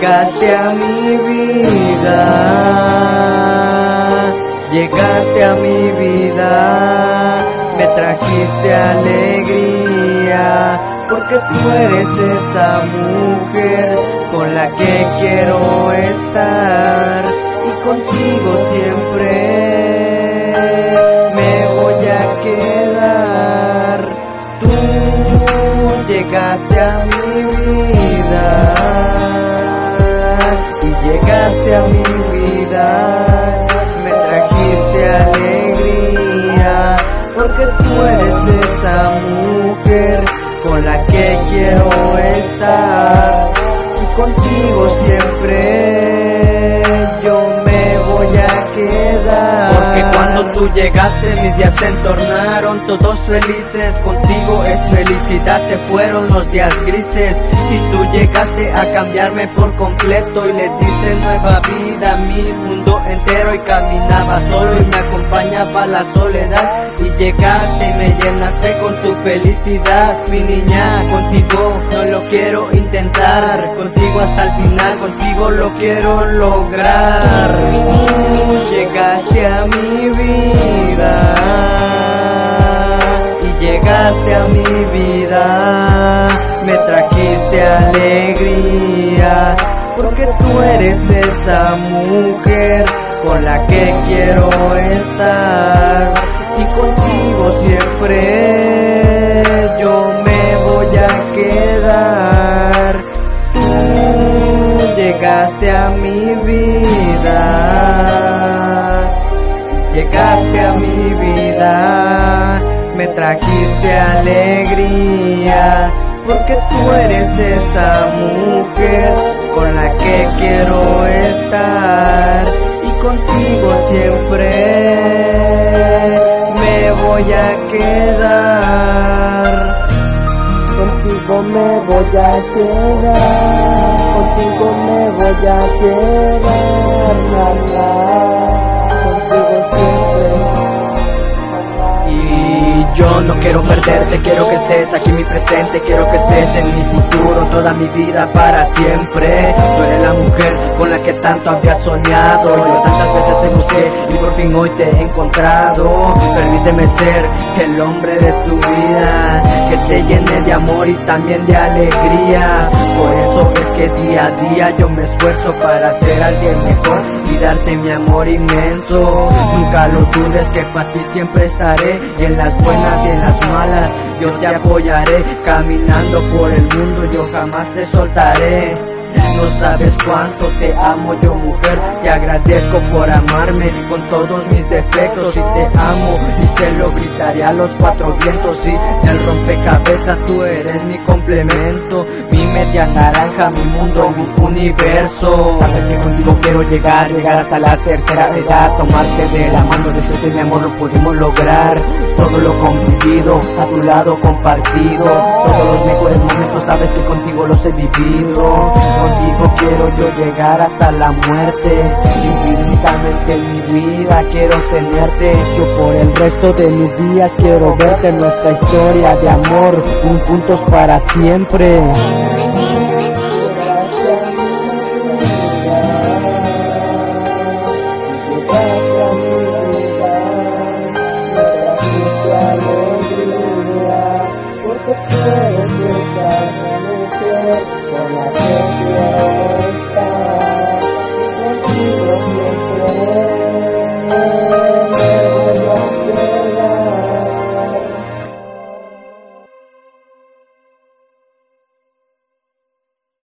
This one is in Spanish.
Llegaste a mi vida, llegaste a mi vida, me trajiste alegría, porque tú eres esa mujer con la que quiero estar. Y contigo siempre me voy a quedar. Tú llegaste a mi vida llegaste a mi vida, me trajiste alegría, porque tú eres esa mujer con la que quiero estar tú llegaste mis días se entornaron todos felices, contigo es felicidad, se fueron los días grises y tú llegaste a cambiarme por completo y le diste nueva vida a mi mundo entero y caminaba solo y me acompañaba la soledad y llegaste y me llenaste con tu felicidad, mi niña, contigo no lo quiero intentar, contigo hasta el final, contigo lo quiero lograr. Llegaste a mi vida y llegaste a mi vida, me trajiste alegría, porque tú eres esa mujer con la que quiero estar y contigo siempre yo me voy a quedar. Tú llegaste a mi vida llegaste a mi vida, me trajiste alegría, porque tú eres esa mujer con la que quiero estar y contigo siempre me voy a quedar. Contigo me voy a quedar, contigo me voy a quedar, Yo no quiero perderte, quiero que estés aquí en mi presente, quiero que estés en mi futuro, toda mi vida para siempre. Tú eres la mujer con la que tanto había soñado, yo tantas veces te busqué y por fin hoy te he encontrado. Permíteme ser el hombre de tu vida, que te llene de amor y también de alegría. Por eso es que día a día yo me esfuerzo para ser alguien mejor y darte mi amor inmenso. Nunca lo dudes que para ti siempre estaré en las buenas y en las malas, yo te apoyaré, caminando por el mundo yo jamás te soltaré. No sabes cuánto te amo yo mujer, te agradezco por amarme con todos mis defectos. Y te amo y se lo gritaré a los cuatro vientos. Y del rompecabezas tú eres mi complemento, mi media naranja, mi mundo, mi universo. Sabes que contigo quiero llegar, llegar hasta la tercera edad, tomarte de la mano, decirte mi amor lo pudimos lograr, todo lo convivido, a tu lado compartido, todos los mejores momentos sabes que contigo los he vivido quiero yo llegar hasta la muerte. Infinitamente en mi vida quiero tenerte. Yo por el resto de mis días quiero verte nuestra historia de amor, un juntos para siempre.